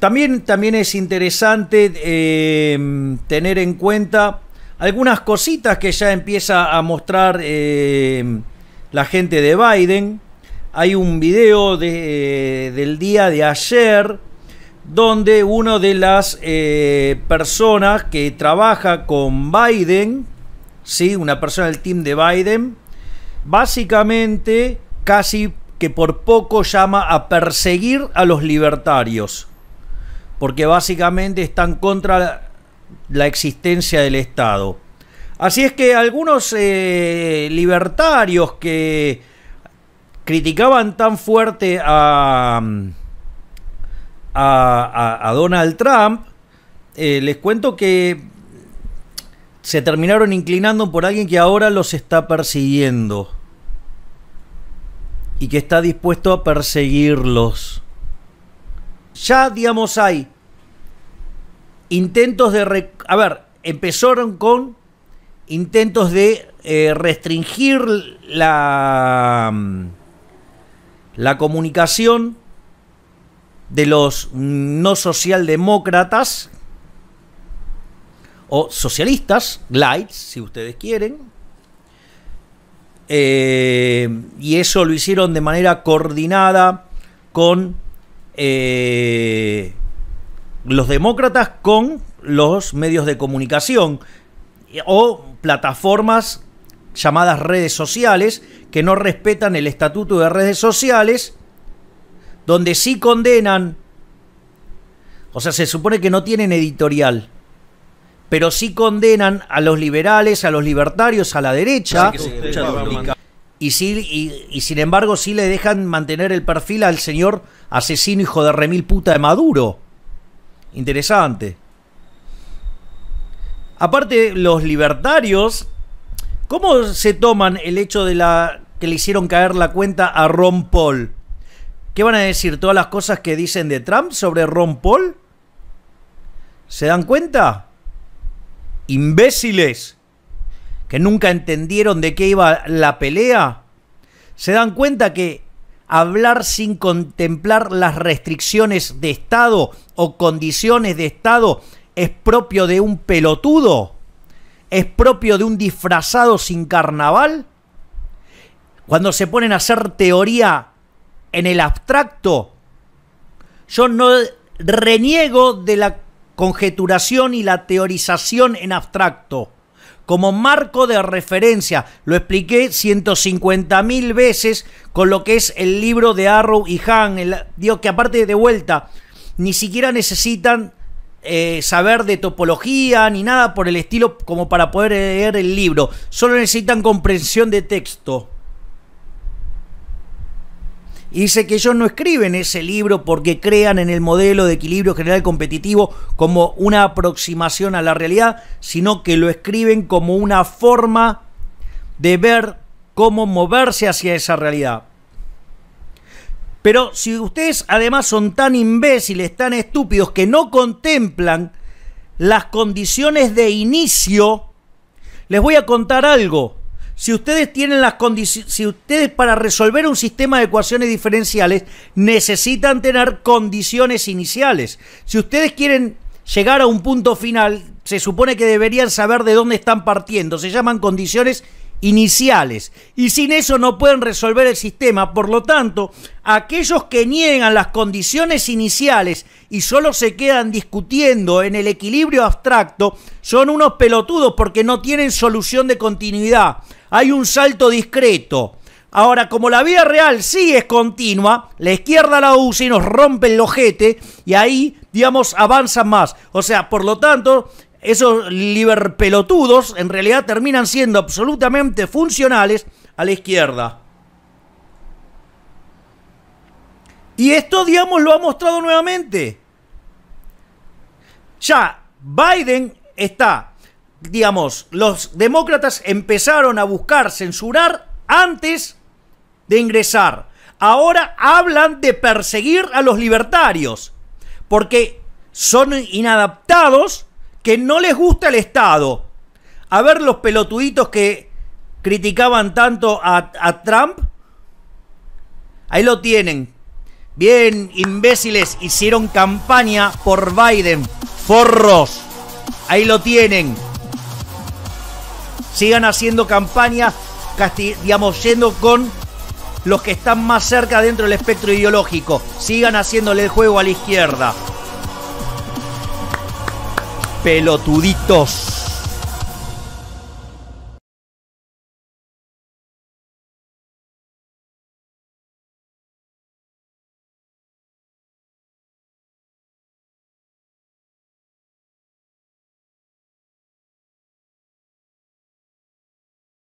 también, también es interesante eh, tener en cuenta algunas cositas que ya empieza a mostrar eh, la gente de Biden. Hay un video de, del día de ayer donde una de las eh, personas que trabaja con Biden, ¿sí? una persona del team de Biden, básicamente casi que por poco llama a perseguir a los libertarios, porque básicamente están contra la existencia del Estado. Así es que algunos eh, libertarios que criticaban tan fuerte a, Donald Trump, eh, les cuento que se terminaron inclinando por alguien que ahora los está persiguiendo y que está dispuesto a perseguirlos. Ya, digamos, hay intentos de... A ver, empezaron con intentos de eh, restringir la, la comunicación de los no socialdemócratas o socialistas, lights, si ustedes quieren. Eh, y eso lo hicieron de manera coordinada con eh, los demócratas con los medios de comunicación o plataformas llamadas redes sociales que no respetan el estatuto de redes sociales, donde sí condenan, o sea, se supone que no tienen editorial, pero sí condenan a los liberales, a los libertarios, a la derecha, y, sí, y, sin embargo sí le dejan mantener el perfil al señor asesino hijo de remil puta de Maduro. Interesante. Aparte, los libertarios, ¿cómo se toman el hecho de la que le hicieron caer la cuenta a Ron Paul? ¿Qué van a decir todas las cosas que dicen de Trump sobre Ron Paul? ¿Se dan cuenta? Imbéciles que nunca entendieron de qué iba la pelea. ¿Se dan cuenta que hablar sin contemplar las restricciones de Estado o condiciones de Estado es propio de un pelotudo? ¿Es propio de un disfrazado sin carnaval? Cuando se ponen a hacer teoría en el abstracto, yo no reniego de la conjeturación y la teorización en abstracto como marco de referencia. Lo expliqué 150 mil veces con lo que es el libro de Arrow y Han. digo que aparte de vuelta, ni siquiera necesitan eh, saber de topología ni nada por el estilo como para poder leer el libro. Solo necesitan comprensión de texto. Y dice que ellos no escriben ese libro porque crean en el modelo de equilibrio general competitivo como una aproximación a la realidad, sino que lo escriben como una forma de ver cómo moverse hacia esa realidad. Pero si ustedes además son tan imbéciles, tan estúpidos, que no contemplan las condiciones de inicio, les voy a contar algo si ustedes tienen las condiciones, si ustedes para resolver un sistema de ecuaciones diferenciales necesitan tener condiciones iniciales. Si ustedes quieren llegar a un punto final, se supone que deberían saber de dónde están partiendo. Se llaman condiciones iniciales. Y sin eso no pueden resolver el sistema. Por lo tanto, aquellos que niegan las condiciones iniciales y solo se quedan discutiendo en el equilibrio abstracto, son unos pelotudos porque no tienen solución de continuidad. Hay un salto discreto. Ahora, como la vida real sí es continua, la izquierda la usa y nos rompe el ojete y ahí, digamos, avanzan más. O sea, por lo tanto, esos liberpelotudos en realidad terminan siendo absolutamente funcionales a la izquierda. Y esto, digamos, lo ha mostrado nuevamente. Ya, Biden está, digamos, los demócratas empezaron a buscar censurar antes de ingresar. Ahora hablan de perseguir a los libertarios, porque son inadaptados que no les gusta el Estado. A ver los pelotuditos que criticaban tanto a, Trump. Ahí lo tienen. Bien, imbéciles, hicieron campaña por Biden. Forros. Ahí lo tienen. Sigan haciendo campaña, digamos, yendo con los que están más cerca dentro del espectro ideológico. Sigan haciéndole el juego a la izquierda. Pelotuditos.